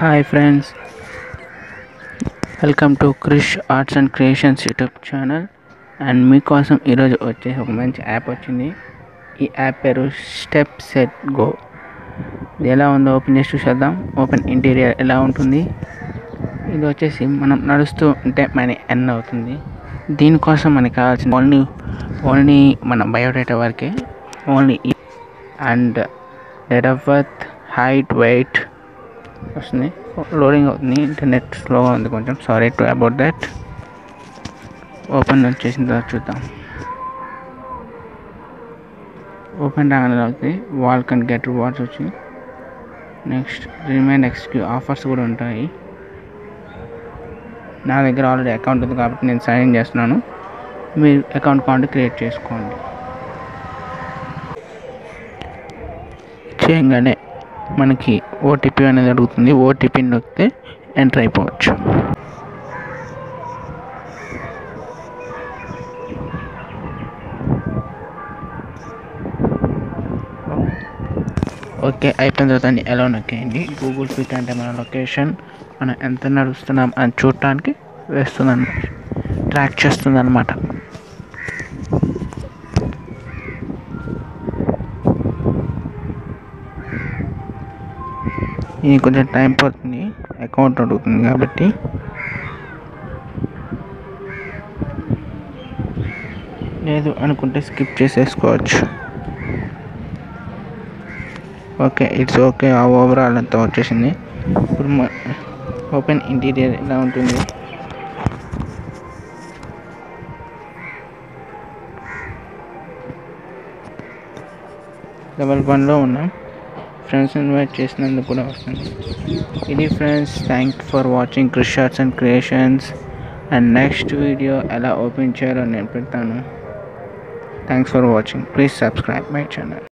Hi friends welcome to Krish arts and creations YouTube channel and మీకోసం ఈరోజు వచ్చే ఒక మంచి యాప్ వచ్చింది. ఈ యాప్ పేరు స్టెప్ సెట్ గో ఇది ఎలా ఉందో ఓపెన్ చేసి చూసేద్దాం. ఓపెన్ ఇంటీరియర్ ఎలా ఉంటుంది? ఇది వచ్చేసి మనం నడుస్తూ ఉంటే మనీ ఎన్ అవుతుంది. దీనికోసం మనకి కావాల్సిన ఓన్లీ ఓన్లీ మన బయోడేటా వరకే only and date of birth height weight వస్తుంది లోడింగ్ అవుతుంది ఇంటర్నెట్ స్లోగా ఉంది కొంచెం sorry to about that open వచ్చేసిన తర్వాత చూద్దాం ఓపెన్ రాగానే అవుతుంది వాల్ కన్ గెట్ రివార్డ్స్ వచ్చి నెక్స్ట్ రిమైండ్ ఎక్స్క్యూ ఆఫర్స్ కూడా ఉంటాయి నా దగ్గర ఆల్రెడీ అకౌంట్ ఉంది కాబట్టి నేను సైన్ ఇన్ చేస్తున్నాను మీరు అకౌంట్ కాంట్ క్రియేట్ చేసుకోండి చేయగానే మనకి ఓటీపీ అనేది అడుగుతుంది. ఓటీపీని నొక్కితే ఎంటర్ అయిపోవచ్చు. ఓకే అయిపోయిన తర్వాత ఎలా నొక్కేయండి? గూగుల్ ఫిట్ అంటే మన లొకేషన్ మనం ఎంత నడుస్తున్నాం అని చూడటానికి వేస్తుంది ట్రాక్ చేస్తుంది అనమాట ఇది కొంచెం టైం పడుతుంది. అకౌంట్ అడుగుతుంది కాబట్టి. లేదు అనుకుంటే స్కిప్ చేసేసుకోవచ్చు. ఓకే ఇట్స్ ఓకే ఆ ఓవరాల్ అంతా వచ్చేసింది. ఇప్పుడు ఓపెన్ ఇంటీరియర్ ఎలా ఉంటుంది? లెవెల్ వన్లో ఉన్నాం. ఫ్రెండ్స్ ఇన్వైట్ చేసినందుకు కూడా వస్తుంది. ఇది friends thank for watching Krish arts and creations and next video ఎలా ఓపెన్ చేయాలో నేను పెడతాను. Thanks for watching please subscribe my channel